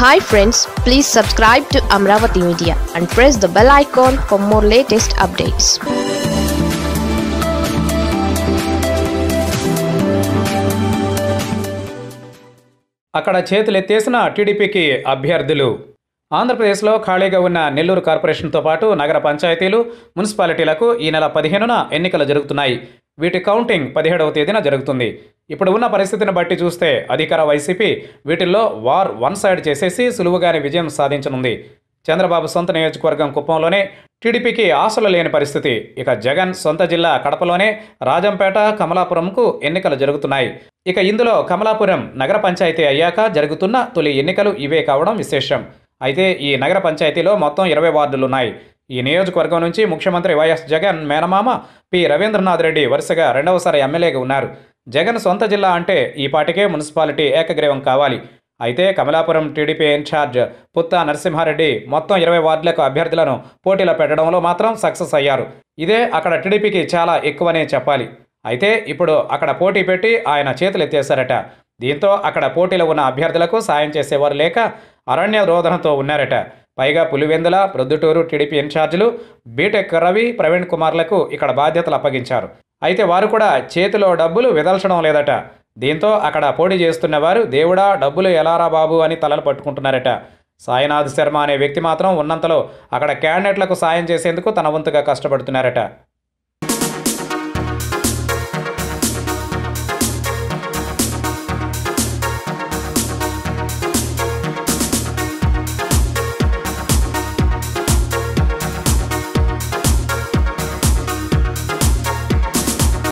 Hi friends please subscribe to Amaravati media and press the bell icon for more latest updates అక్కడ చేతులెత్తేసిన టీడీపీకి అభ్యర్థులు. ఆంధ్రప్రదేశ్లో ఖాళీగా ఉన్న నెల్లూరు కార్పొరేషన్తో పాటు నగర పంచాయతీలు మున్సిపాలిటీలకు ఈ నెల పదిహేనున ఎన్నికలు జరుగుతున్నాయి. వీటి కౌంటింగ్ పదిహేడవ తేదీన జరుగుతుంది. ఇప్పుడు ఉన్న పరిస్థితిని బట్టి చూస్తే అధికార వైసీపీ వీటిల్లో వార్ వన్ సైడ్ చేసేసి సులువుగానే విజయం సాధించనుంది. చంద్రబాబు సొంత నియోజకవర్గం కుప్పంలోనే టీడీపీకి ఆశలు లేని పరిస్థితి. ఇక జగన్ సొంత జిల్లా కడపలోనే రాజంపేట కమలాపురంకు ఎన్నికలు జరుగుతున్నాయి. ఇక ఇందులో కమలాపురం నగర పంచాయతీ అయ్యాక జరుగుతున్న తొలి ఎన్నికలు ఇవే కావడం విశేషం. అయితే ఈ నగర పంచాయతీలో మొత్తం ఇరవై వార్డులున్నాయి. ఈ నియోజకవర్గం నుంచి ముఖ్యమంత్రి వైఎస్ జగన్ మేనమామ పి. రవీంద్రనాథ్ రెడ్డి వరుసగా రెండవసారి ఎమ్మెల్యేగా ఉన్నారు. జగన్ సొంత జిల్లా అంటే ఈ పాటికే మున్సిపాలిటీ ఏకగ్రీవం కావాలి. అయితే కమలాపురం టీడీపీ ఇన్ఛార్జ్ పుత్తా నరసింహారెడ్డి మొత్తం ఇరవై వార్డులకు అభ్యర్థులను పోటీలో పెట్టడంలో మాత్రం సక్సెస్ అయ్యారు. ఇదే అక్కడ టీడీపీకి చాలా ఎక్కువనే చెప్పాలి. అయితే ఇప్పుడు అక్కడ పోటీ పెట్టి ఆయన చేతులు ఎత్తేశారట దీంతో అక్కడ పోటీలో ఉన్న అభ్యర్థులకు సాయం చేసేవారు లేక అరణ్య రోధనతో ఉన్నారట. పైగా పులివెందుల ప్రొద్దుటూరు టీడీపీ ఇన్ఛార్జీలు బీటెక్ రవి ప్రవీణ్ కుమార్లకు ఇక్కడ బాధ్యతలు అప్పగించారు. అయితే వారు కూడా చేతిలో డబ్బులు విదల్చడం లేదట. దీంతో అక్కడ పోటీ చేస్తున్న వారు దేవుడా డబ్బులు ఎలారా బాబు అని తలలు పట్టుకుంటున్నారట. సాయినాథ్ శర్మ అనే వ్యక్తి మాత్రం ఉన్నంతలో అక్కడ క్యాండిడేట్లకు సాయం చేసేందుకు తన వంతుగా కష్టపడుతున్నారట.